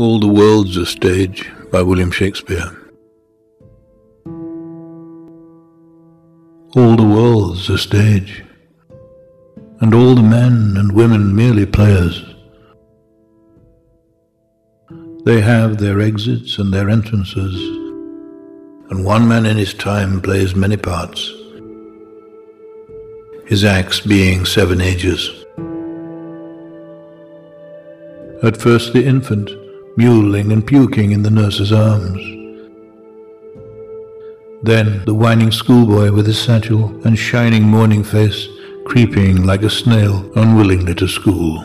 All the World's a Stage by William Shakespeare. All the world's a stage, and all the men and women merely players. They have their exits and their entrances, and one man in his time plays many parts, his acts being seven ages. At first the infant, mewling and puking in the nurse's arms. Then the whining schoolboy with his satchel and shining morning face, creeping like a snail unwillingly to school.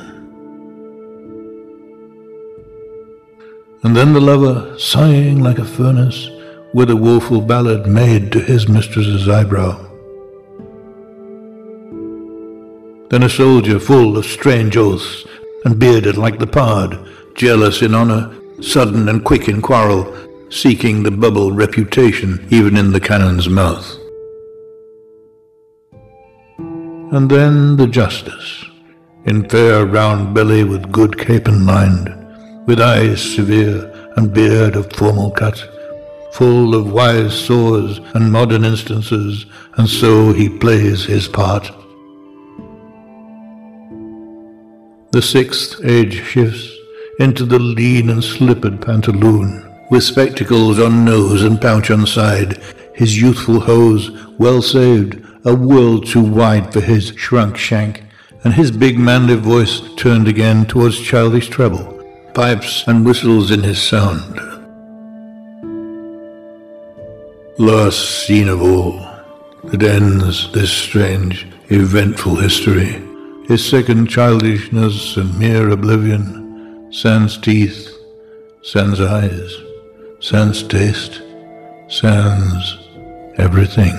And then the lover, sighing like a furnace, with a woeful ballad made to his mistress's eyebrow. Then a soldier full of strange oaths, and bearded like the pard, jealous in honour, sudden and quick in quarrel, seeking the bubble reputation even in the cannon's mouth. And then the justice, in fair round belly with good capon lined, with eyes severe and beard of formal cut, full of wise saws and modern instances, and so he plays his part. The sixth age shifts, into the lean and slippered pantaloon, with spectacles on nose and pouch on side, his youthful hose well saved, a world too wide for his shrunk shank, and his big manly voice turned again towards childish treble, pipes and whistles in his sound. Last scene of all, that ends this strange, eventful history, his second childishness and mere oblivion, sans teeth, sans eyes, sans taste, sans everything.